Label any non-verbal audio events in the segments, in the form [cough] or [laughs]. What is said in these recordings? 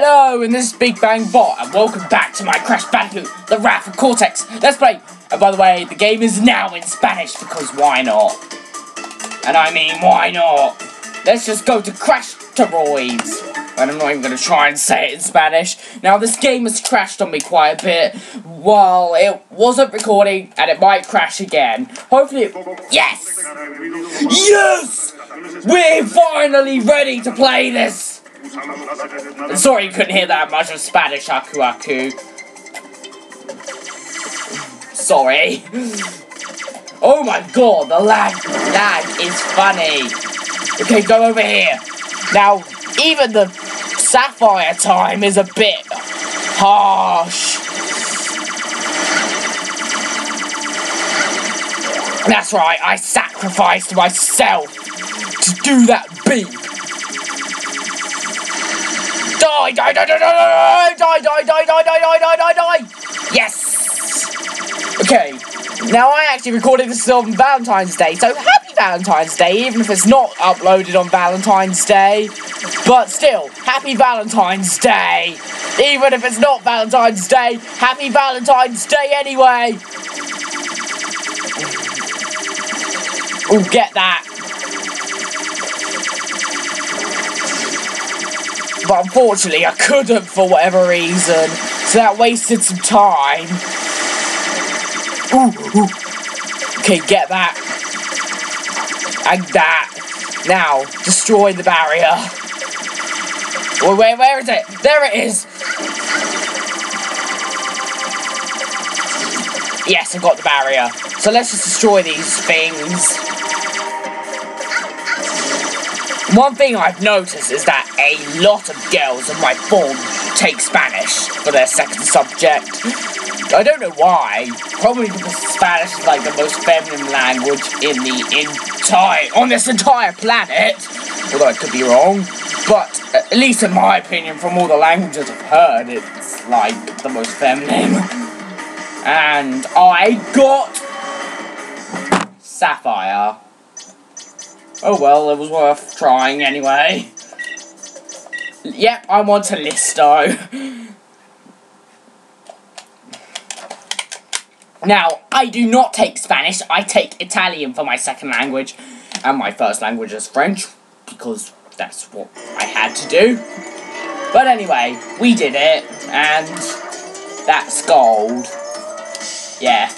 Hello, and this is Big Bang Bot, and welcome back to my Crash Bandicoot, The Wrath of Cortex. Let's play. And by the way, the game is now in Spanish, because why not? And I mean, why not? Let's just go to Crash Teroids. And I'm not even going to try and say it in Spanish. Now, this game has crashed on me quite a bit while it wasn't recording, and it might crash again. Hopefully, it... Yes! Yes! We're finally ready to play this! Sorry you couldn't hear that much of Spanish, Aku Aku. Sorry. Oh my god, the lag, lag is funny. Okay, go over here. Now, even the sapphire time is a bit harsh. That's right, I sacrificed myself to do that beat. Die, die, die, die, die, die, die, die, die, die, die, die, die, die. Yes. Okay. Now I actually recorded this on Valentine's Day, so happy Valentine's Day, even if it's not uploaded on Valentine's Day. But still, happy Valentine's Day. Even if it's not Valentine's Day, happy Valentine's Day anyway. Oh, get that. But unfortunately, I couldn't for whatever reason. So that wasted some time. Ooh, ooh. Okay, get that. And that. Now, destroy the barrier. Wait, wait, where is it? There it is! Yes, I got the barrier. So let's just destroy these things. One thing I've noticed is that a lot of girls in my form take Spanish for their second subject. I don't know why. Probably because Spanish is like the most feminine language in the entire on this entire planet. Although I could be wrong. But at least in my opinion, from all the languages I've heard, it's like the most feminine. And I got Sapphire. Oh well, it was worth trying anyway. Yep, I want a Listo. Now, I do not take Spanish, I take Italian for my second language, and my first language is French, because that's what I had to do. But anyway, we did it, and that's gold. Yeah.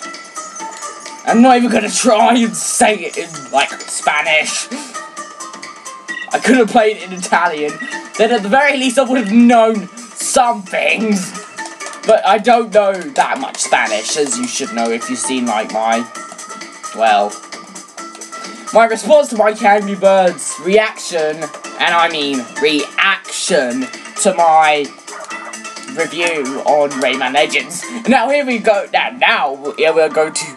I'm not even gonna try and say it in, like, Spanish. I could have played it in Italian, then at the very least I would have known some things. But I don't know that much Spanish, as you should know if you've seen, like, my... Well... My response to my Candy Birds reaction, and I mean reaction, to my review on Rayman Legends. Now here we go, now, now we'll go to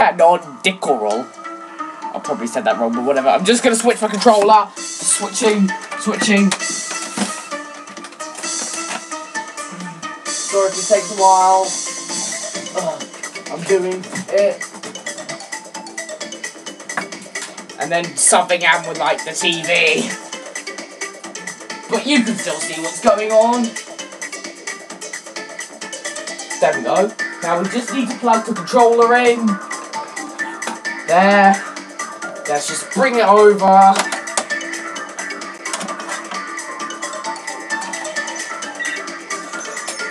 El Canon de I probably said that wrong, but whatever. I'm just gonna switch my controller. Switching, switching. Sorry if it takes a while. Ugh, I'm doing it. And then something happened with like the TV. But you can still see what's going on. There we go. Now we just need to plug the controller in. There. Let's just bring it over.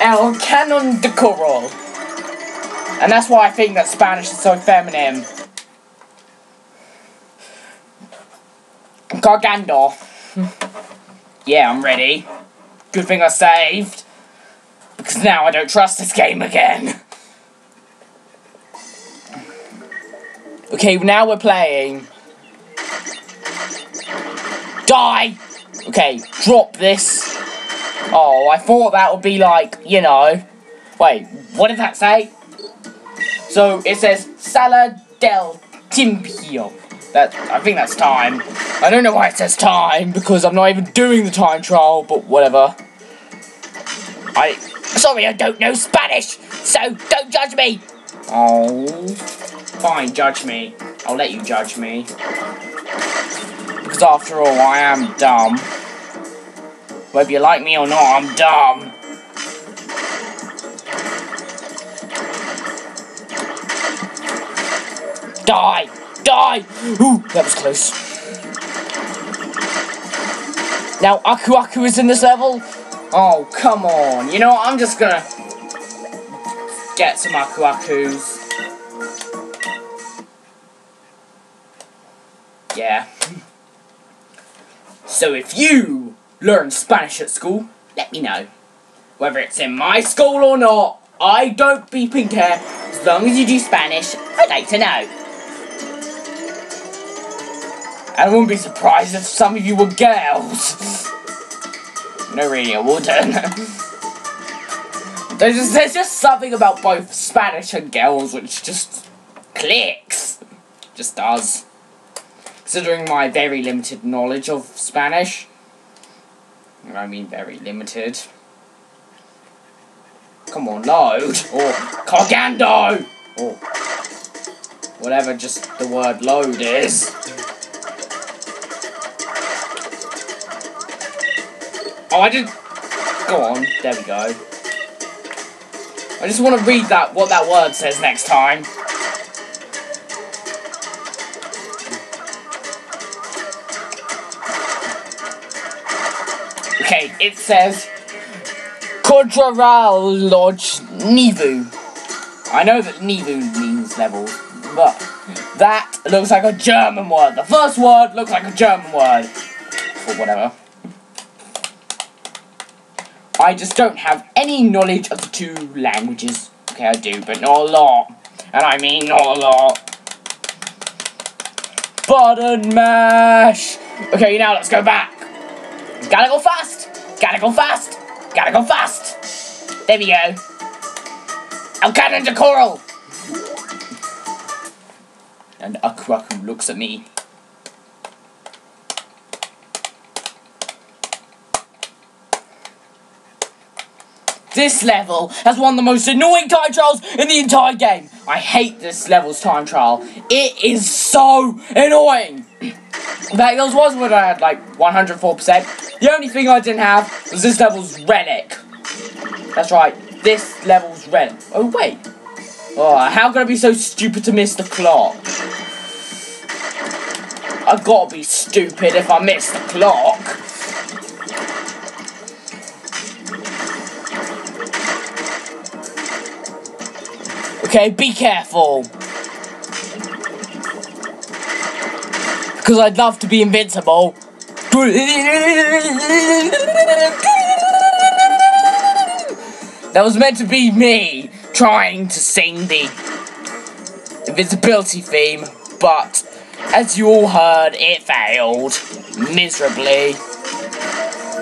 El Canon de Coral. And that's why I think that Spanish is so feminine. Gargando. [laughs] Yeah, I'm ready. Good thing I saved. Because now I don't trust this game again. [laughs] Okay, now we're playing. Die! Okay, drop this. Oh, I thought that would be like, you know. Wait, what did that say? So it says Sala del Timpio. That I think that's time. I don't know why it says time because I'm not even doing the time trial, but whatever. I sorry, I don't know Spanish, so don't judge me. Oh, fine, judge me. I'll let you judge me because after all, I am dumb. Whether you like me or not, I'm dumb. Die! Die! Ooh, that was close. Now, Aku Aku is in this level. Oh, come on. You know what? I'm just gonna get some Aku Akus. So if you learn Spanish at school, let me know. Whether it's in my school or not, I don't beeping care. As long as you do Spanish, I'd like to know. I wouldn't be surprised if some of you were girls. no, really, I wouldn't. [laughs] there's, just, there's just something about both Spanish and girls which just clicks. Just does. Considering my very limited knowledge of Spanish. I mean very limited. Come on, load! Or cagando! Or whatever just the word load is. Oh, I did. Go on. There we go. I just want to read that what that word says next time. Okay, it says Quadral Lodge Nivu. I know that Nivu means level, but that looks like a German word. The first word looks like a German word. Or whatever. I just don't have any knowledge of the two languages. Okay, I do, but not a lot. And I mean not a lot. Button mash! Okay, now let's go back. Gotta go fast! Gotta go fast! Gotta go fast! There we go. I'm cutting into coral! And Aku Aku looks at me. This level has one of the most annoying time trials in the entire game. I hate this level's time trial. It is so annoying. Fact, there was where I had like 104%. The only thing I didn't have was this level's relic. That's right, this level's relic. Oh, wait. Oh, how could I be so stupid to miss the clock? I gotta be stupid if I miss the clock. Okay, be careful. Because I'd love to be invincible. That was meant to be me trying to sing the invisibility theme, but as you all heard, it failed miserably.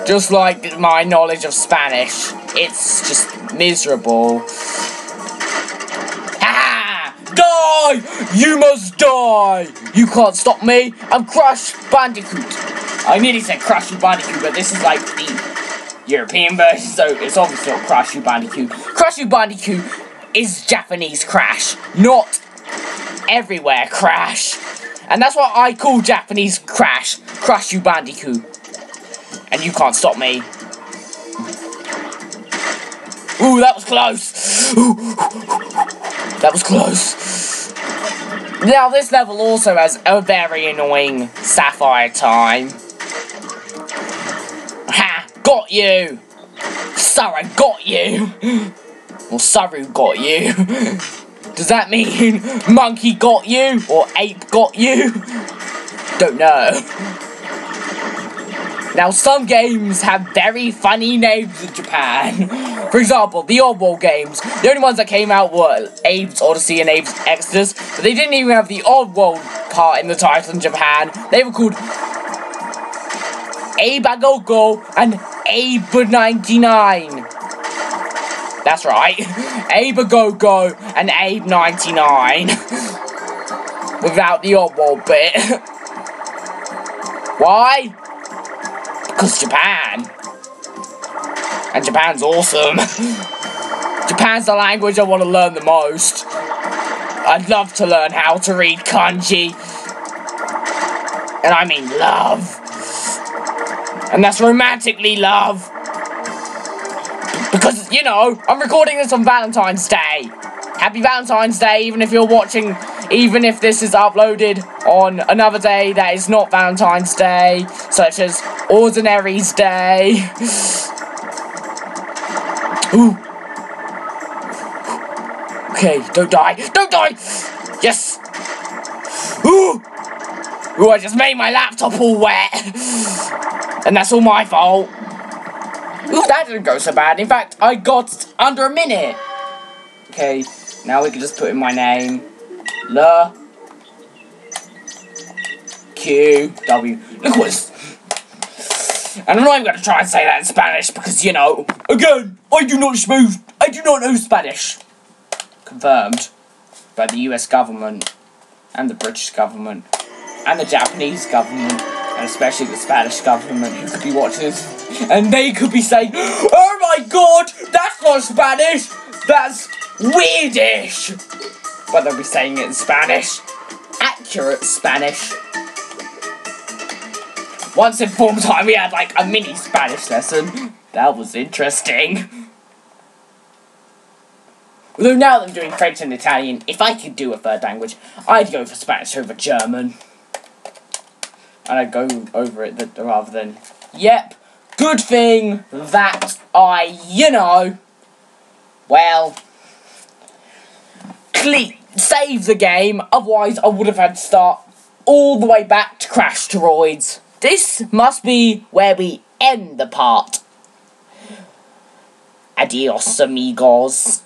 Just like my knowledge of Spanish, it's just miserable. Die! You must die! You can't stop me! I'm Crash Bandicoot! I nearly said Crash Bandicoot, but this is like the European version, so it's obviously not Crash Bandicoot. Crash Bandicoot is Japanese Crash, not everywhere Crash. And that's what I call Japanese Crash, Crash you Bandicoot. And you can't stop me. Ooh, that was close! Ooh, that was close. Now, this level also has a very annoying Sapphire time. Ha! Got you! Sorry, got you! Or Saru got you. Does that mean [laughs] monkey got you? Or ape got you? Don't know. Now, some games have very funny names in Japan. [laughs] For example, the Oddworld games. The only ones that came out were Abe's Oddysee and Abe's Exodus, but they didn't even have the Oddworld part in the title in Japan. They were called Abe Agogo and Abe 99. That's right. [laughs] Abe Agogo and Abe 99. [laughs] Without the Oddworld bit. Why? Because Japan. And Japan's awesome. [laughs] Japan's the language I want to learn the most. I'd love to learn how to read kanji. And I mean love. And that's romantically love. Because, you know, I'm recording this on Valentine's Day. Happy Valentine's Day, even if you're watching, even if this is uploaded on another day that is not Valentine's Day, such as Ordinary's Day. [gasps] Ooh. Okay, don't die. Don't die! Yes! Ooh! Ooh, I just made my laptop all wet. [sighs] and that's all my fault. Ooh, that didn't go so bad. In fact, I got under a minute. Okay, now we can just put in my name. Le. Q. W. Look what And I'm not even going to try and say that in Spanish because, you know, again, I do not smooth. I do not know Spanish. Confirmed by the US government and the British government and the Japanese government and especially the Spanish government who could be watching this and they could be saying, Oh my god, that's not Spanish, that's weirdish. But they'll be saying it in Spanish. Accurate Spanish. Once in form time we had like a mini Spanish lesson. That was interesting. Although now that I'm doing French and Italian, if I could do a third language, I'd go for Spanish over German. And I'd go over it rather than, yep, good thing that I, you know, well, save the game, otherwise I would have had to start all the way back to Crash Teroids. This must be where we end the part. Adios, amigos.